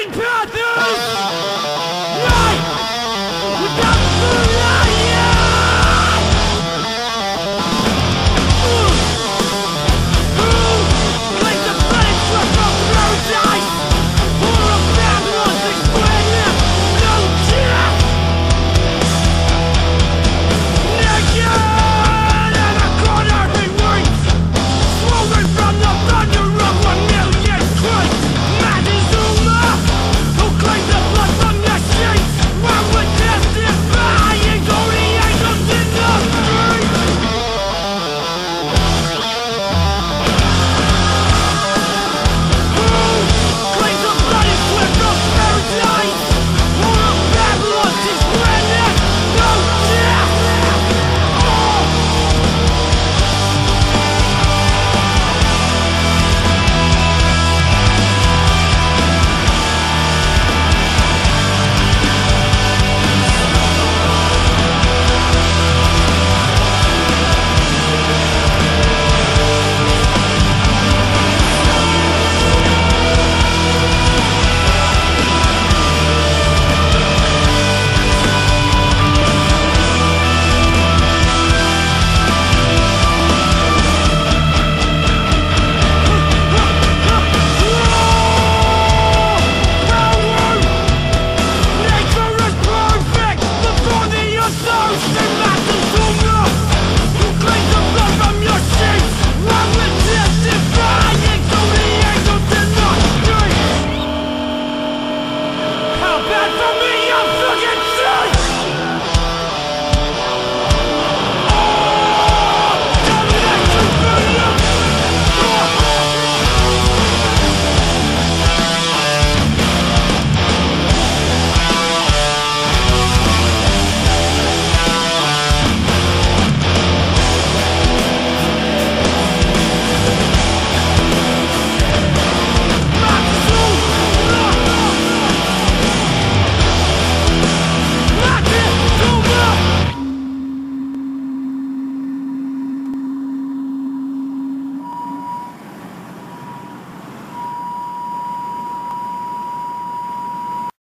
Green Panthers!